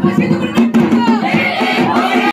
Gracias.